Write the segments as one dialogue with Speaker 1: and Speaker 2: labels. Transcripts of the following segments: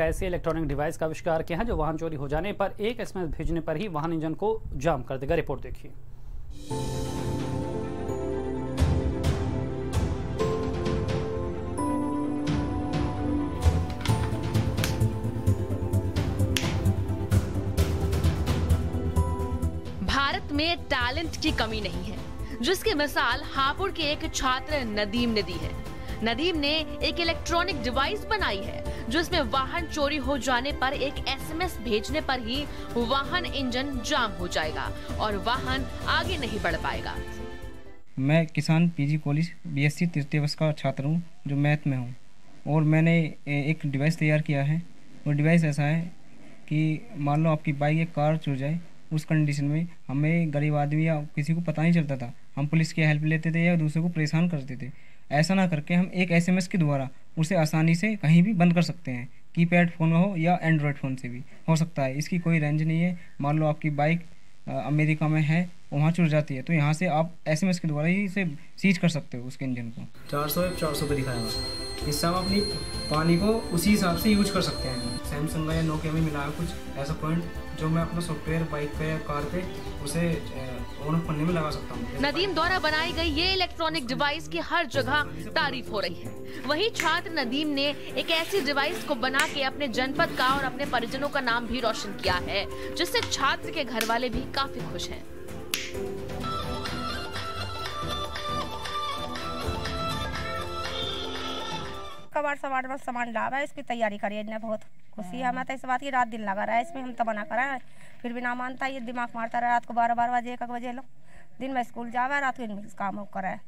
Speaker 1: ऐसे electronic device का आविष्कार किया है जो वाहन चोरी हो जाने पर एक एसएमएस भेजने पर ही वाहन इंजन को जाम कर देगा। रिपोर्ट देखिए।
Speaker 2: भारत में टैलेंट की कमी नहीं है, जिसकी मिसाल हापुड़ के एक छात्र नदीम ने दी है। नदीम ने एक इलेक्ट्रॉनिक डिवाइस बनाई है जिसमें वाहन चोरी हो जाने पर एक एसएमएस भेजने पर ही वाहन इंजन जाम हो जाएगा और वाहन आगे नहीं बढ़ पाएगा।
Speaker 3: मैं किसान पीजी कॉलेज बीएससी तृतीय वर्ष का छात्र हूँ, जो मैथ में हूँ। और मैंने एक डिवाइस तैयार किया है। वो डिवाइस ऐसा है कि मान लो आपकी बाइक या कार चुर जाए, उस कंडीशन में हमें गरीब आदमी या किसी को पता नहीं चलता था। हम पुलिस की हेल्प लेते थे या दूसरे को परेशान करते थे। ऐसा ना करके हम एक एसएमएस के द्वारा उसे आसानी से कहीं भी बंद कर सकते हैं। कीपैड फ़ोन हो या एंड्रॉयड फ़ोन से भी। हो सकता है, इसकी कोई रेंज नहीं है। मान लो आपकी बाइक अमेरिका में है वहाँ चुर जाती है तो यहाँ से आप एसएमएस के द्वारा ही इसे सीज कर सकते हो, उसके इंजन को। चार सौ चार सौ पे दिखाया इससे हम अपनी पानी को उसी हिसाब से यूज़ कर सकते हैं। सैमसंग या नोकिया में मिला है कुछ ऐसा पॉइंट जो मैं अपना सॉफ्टवेयर बाइक पे या कार पे उसे ऑन ऑफ़ करने में लगा सकता हूँ।
Speaker 2: नदीम, द्वारा बनाई गई ये इलेक्ट्रॉनिक डिवाइस की हर जगह तारीफ़ हो रही है। वही छात्र नदीम ने एक ऐसी डिवाइस को बना के अपने जनपद का और अपने परिजनों का नाम भी रोशन किया है, जिससे छात्र के घर वाले भी काफ़ी खुश हैं।
Speaker 4: कबाड़ सवाड़ बस सामान ला रहा है इसकी तैयारी करिए है बहुत खुशी है। हमें तो इस बात की रात दिन लगा रहा है इसमें हम तो बना करा। है फिर भी ना मानता ये दिमाग मारता रहा रात को बारह बारह बजे एक बजे लो। दिन में स्कूल जावा रात को काम करा। है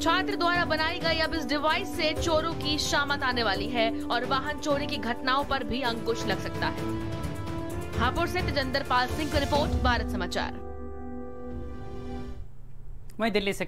Speaker 2: छात्र द्वारा बनाई गई अब इस डिवाइस से चोरों की शामत आने वाली है और वाहन चोरी की घटनाओं पर भी अंकुश लग सकता है। हापुड़ से तेजेंद्र पाल सिंह की रिपोर्ट भारत समाचार।
Speaker 1: वहीं दिल्ली से